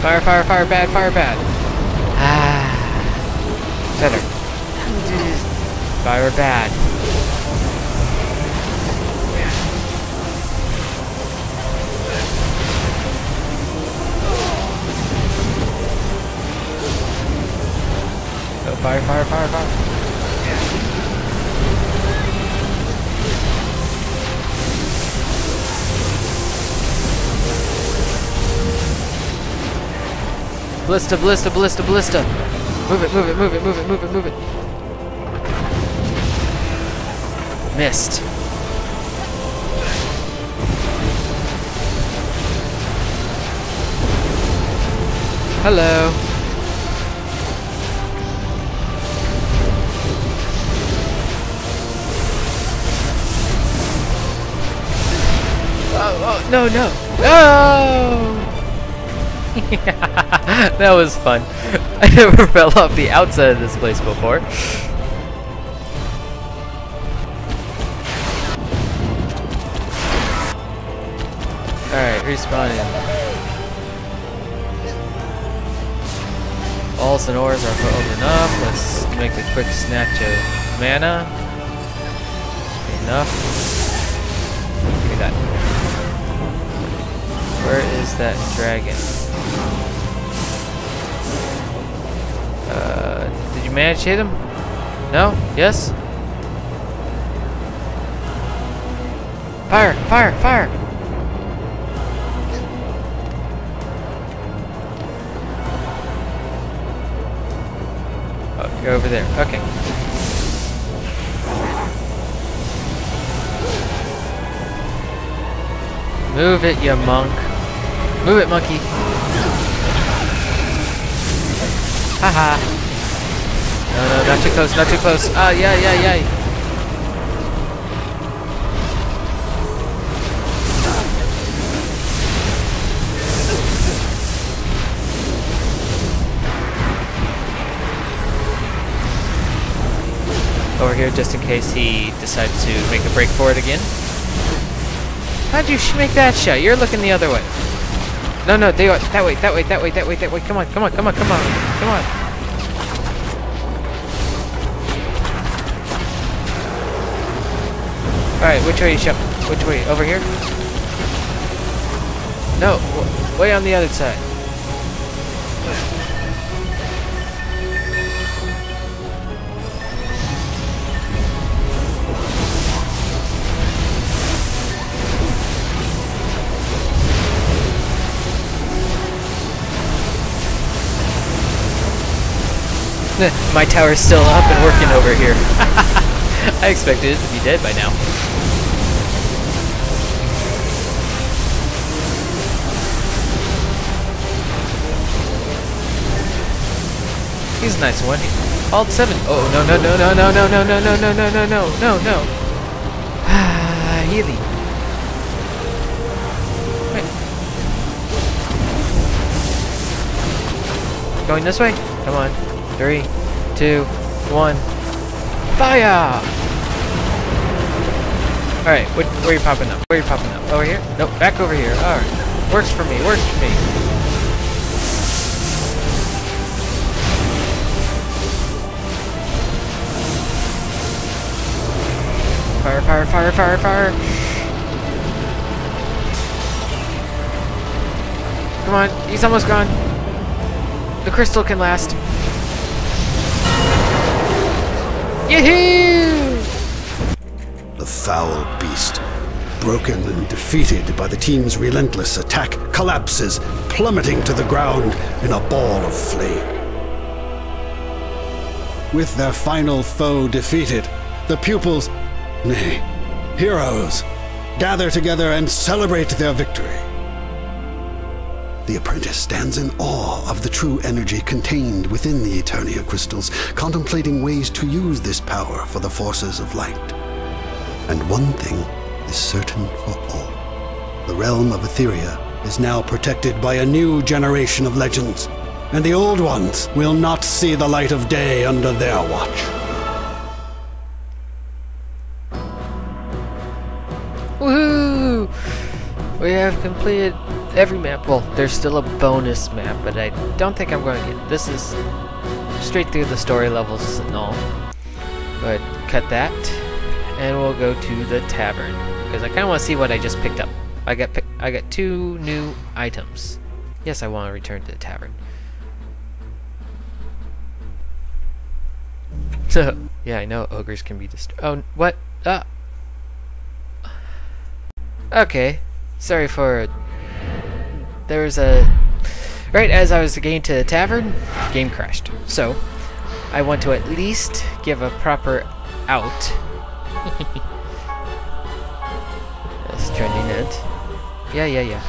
Fire, fire, fire, bad, fire, bad. Ah. Better. Fire, bad. Fire, fire, fire, fire. Ballista, ballista, ballista, ballista. Move it, move it, move it, move it, move it, move it. Missed. Hello. Oh, oh, no, no. Oh! that was fun. I never fell off the outside of this place before. Alright, respawning. Balls and ores are filled enough. Let's make a quick snatch of mana. Enough. Give me that. Where is that dragon? Uh, did you manage to hit him? No? Yes? Fire! Fire! Fire! Oh, you're over there. Okay. Move it, you monk. Move it, monkey. Haha. No, no, not too close, not too close. Ah, yeah, yeah, yeah. Over here, just in case he decides to make a break for it again. How'd you make that shot? You're looking the other way. No, no, they are, that way, that way, that way, that way, that way. Come on, come on, come on, come on, come on. Alright, which way you shot? Which way? Over here? No, way on the other side. My tower's still up and working over here. I expected it to be dead by now. He's a nice one. Alt 7. Oh, no, no, no, no, no, no, no, no, no, no, no, no, no, no, no. Ah, Healy. Going this way? Come on. Three, two, one. Fire! Alright, where are you popping up? Where are you popping up? Over here? Nope, back over here. Alright. Works for me, works for me. Fire, fire, fire, fire, fire! Come on, he's almost gone. The crystal can last. Yahoo! The foul beast, broken and defeated by the team's relentless attack, collapses, plummeting to the ground in a ball of flame. With their final foe defeated, the pupils, nay, heroes, gather together and celebrate their victory. The apprentice stands in awe of the true energy contained within the Eternia crystals, contemplating ways to use this power for the forces of light. And one thing is certain for all. The realm of Etheria is now protected by a new generation of legends, and the old ones will not see the light of day under their watch. Woohoo! We have completed every map, well, there's still a bonus map, but I don't think I'm going to get. This is straight through the story levels and all. But cut that, and we'll go to the tavern because I kind of want to see what I just picked up. I got I got two new items. Yes, I want to return to the tavern. So yeah, I know ogres can be destroyed. Oh, what? Ah. Okay, sorry for. There was a. Right as I was getting to the tavern, game crashed. So, I want to at least give a proper out. That's trending it. Yeah, yeah, yeah.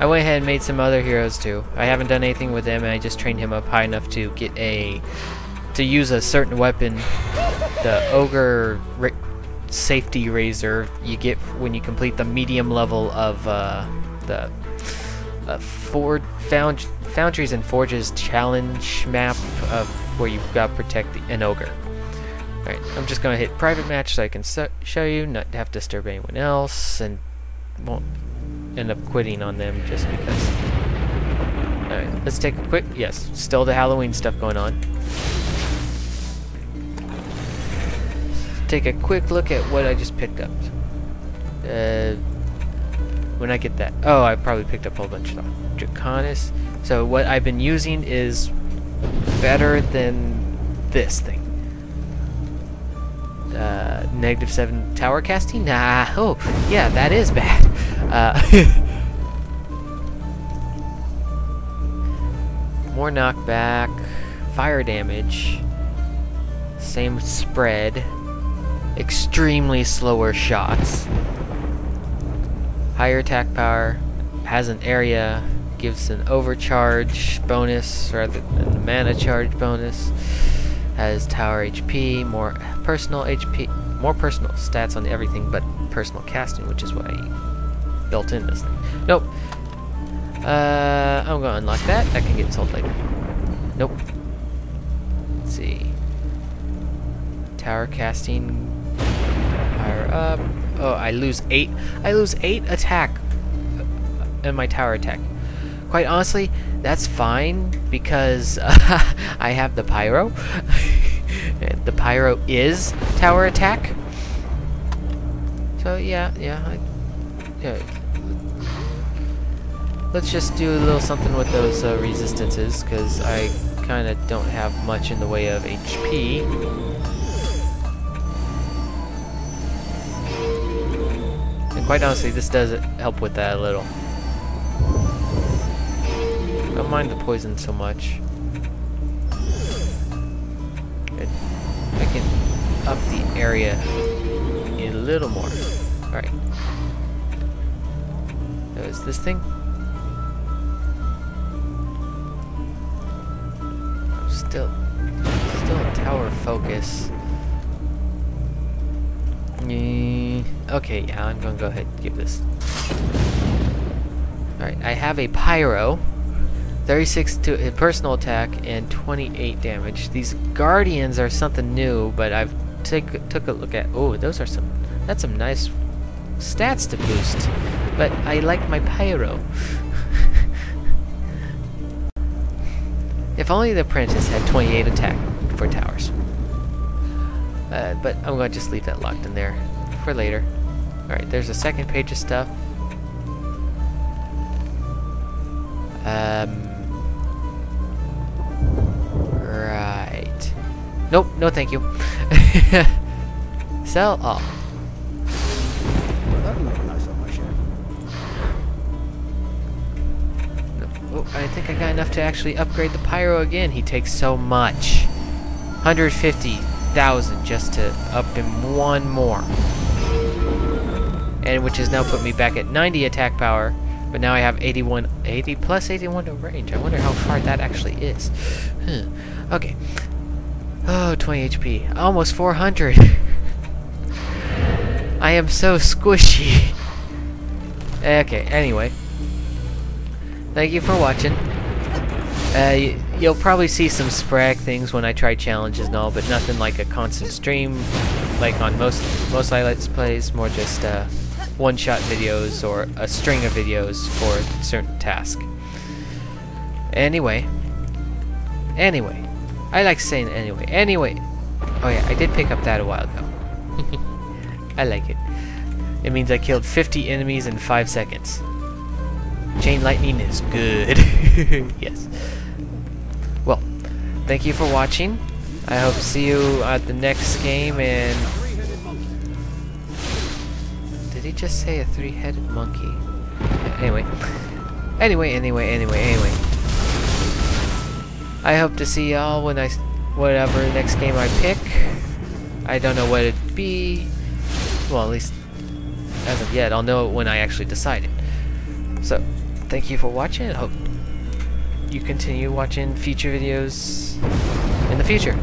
I went ahead and made some other heroes too. I haven't done anything with them, and I just trained him up high enough to get a to use a certain weapon, the ogre safety razor you get when you complete the medium level of uh, the uh, Ford Found Foundries and Forges challenge map of where you've got to protect the, an ogre. Alright, I'm just gonna hit private match so I can so show you, not have to disturb anyone else, and won't end up quitting on them just because. Alright, let's take a quick. Yes, still the Halloween stuff going on. Take a quick look at what I just picked up. Uh, when I get that. Oh, I probably picked up a whole bunch of. Draconis. So what I've been using is better than this thing. Uh, negative 7 tower casting? Nah, oh, yeah, that is bad. Uh, more knockback, fire damage, same spread, extremely slower shots, higher attack power, has an area, gives an overcharge bonus rather than a mana charge bonus, has tower HP, more personal HP, more personal stats on everything but personal casting, which is what I built in this thing. Nope. Uh, I'm gonna unlock that. That can get sold later. Nope. Let's see. Tower casting. Fire up. Oh, I lose eight. I lose eight attack in my tower attack. Quite honestly, that's fine because uh, I have the pyro. the pyro is tower attack. So yeah, yeah, I, yeah. Let's just do a little something with those uh, resistances because I kind of don't have much in the way of HP. Quite honestly, this does help with that a little. Don't mind the poison so much. Good. I can up the area a little more. Alright. So is this thing? Still, still tower focus. Okay, yeah, I'm gonna go ahead and give this. Alright, I have a pyro. 36 to uh, personal attack and 28 damage. These guardians are something new, but I've take, took a look at. Oh, those are some. That's some nice stats to boost. But I like my pyro. if only the apprentice had 28 attack for towers. Uh, but I'm gonna just leave that locked in there for later. Alright, there's a second page of stuff. Um, right. Nope, no thank you. Sell all. Oh, I think I got enough to actually upgrade the pyro again. He takes so much. 150,000 just to up him one more. And which has now put me back at 90 attack power. But now I have 81, 80 plus 81 to range. I wonder how far that actually is. Huh. Okay. Oh, 20 HP. Almost 400. I am so squishy. okay, anyway. Thank you for watching. Uh, you'll probably see some sporadic things when I try challenges and all, but nothing like a constant stream, like on most most Let's Plays. More just uh, one-shot videos or a string of videos for a certain task. Anyway, anyway, I like saying anyway. Anyway, oh yeah, I did pick up that a while ago. I like it. It means I killed 50 enemies in 5 seconds. Chain lightning is good. yes. Well, thank you for watching. I hope to see you at the next game and... Just say a three-headed monkey? Anyway. Anyway, anyway, anyway, anyway. I hope to see y'all when I... Whatever next game I pick. I don't know what it'd be. Well, at least as of yet. I'll know when I actually decide it. So, thank you for watching. I hope you continue watching future videos in the future.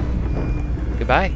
Goodbye.